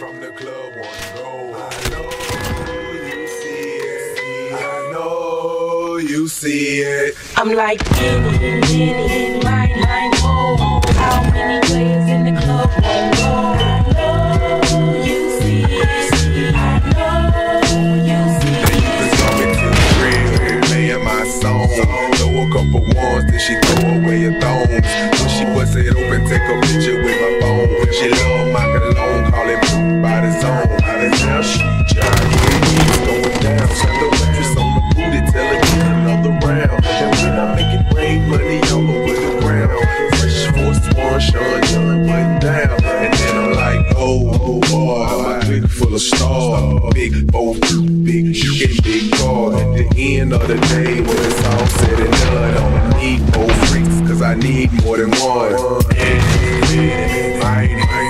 from the club want to go? I know you see it. I know you see it. I'm like Jenny, Jenny, mine, mine, oh. Swan, Sean, John, down. And then I'm like, oh, oh boy, my clique full of stars. Big boat, big you get big car. At the end of the day, when it's all said and done, I'ma need more freaks, cause I need more than one. I ain't ain't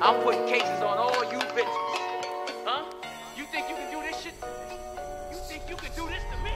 I'm putting cases on all you bitches. Huh? You think you can do this shit? You think you can do this to me?